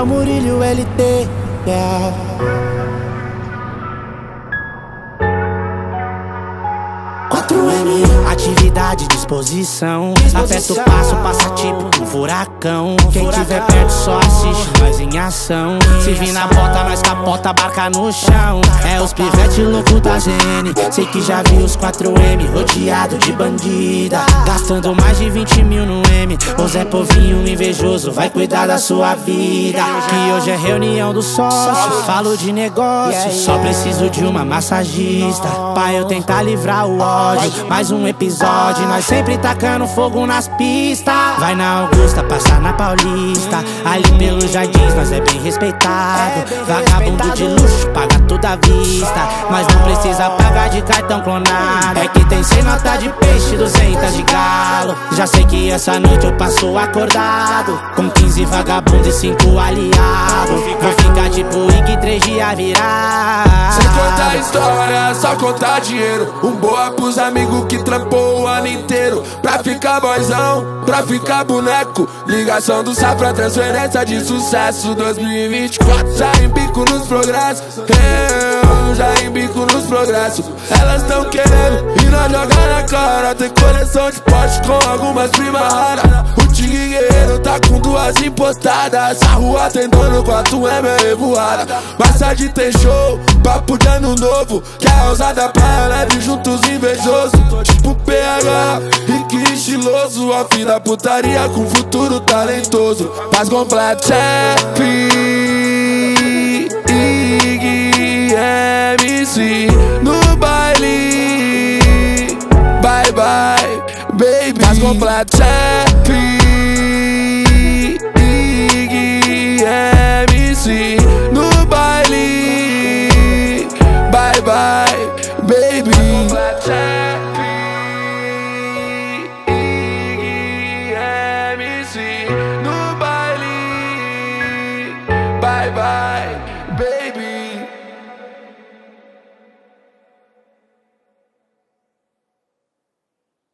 É o Murilo LT, yeah. Atividade, disposição. Aperta o passo, passa tipo um furacão. Quem tiver perto só assiste, nós em ação. Se vir na bota, nós capota, barca no chão. É os pivete louco da GN. Sei que já vi os 4M rodeado de bandida. Gastando mais de 20 mil no M. O Zé Povinho invejoso vai cuidar da sua vida. Que hoje é reunião dos sócios. Falo de negócio, só preciso de uma massagista. Pra eu tentar livrar o ódio. Mais um episódio, nós sempre tacando fogo nas pistas. Vai na Augusta, passa na Paulista. Ali pelos jardins, nós é bem respeitado. Vagabundo de luxo, paga tudo à vista. Mas não precisa pagar de cartão clonado. É que tem sem nota de peixe, 200 de galo. Já sei que essa noite eu passo acordado. Com 15 vagabundos e 5 aliados. Vou ficar tipo Ig 3 dias virar. Sem contar história, só contar dinheiro. Um boa pros amigos que trampou o ano inteiro. Pra ficar boizão, pra ficar boneco. Ligação do Safra, transferência de sucesso. 2024 já em bico nos progressos. Eu já em bico nos progressos. Elas tão querendo e nós jogar na cara. Tem coleção de poste com algumas primas. O Tigre Guerreiro tá com duas impostadas. A rua tem dono, quatro é meio revoada. Mais tarde tem show, papo de ano novo. Que a ousada praia leve juntos invejoso. Tipo PH, rico e estiloso. A fim da putaria com futuro talentoso. Paz completo, chefe. Baby. Paz completo, chefe. Ig, MC no baile. Bye bye, baby. MC no baile.